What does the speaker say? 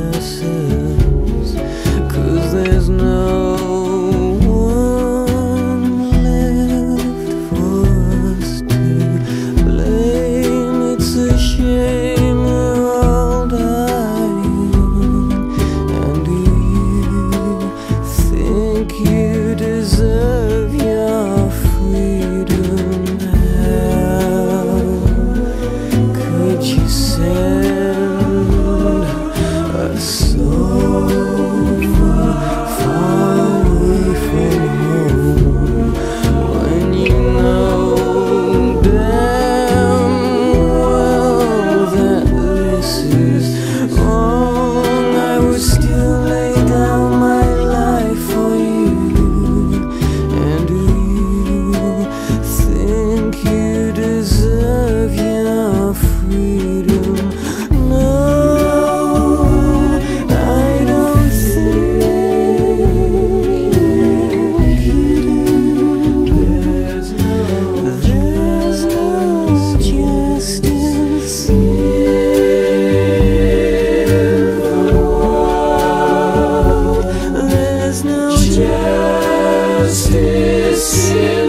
crianças. se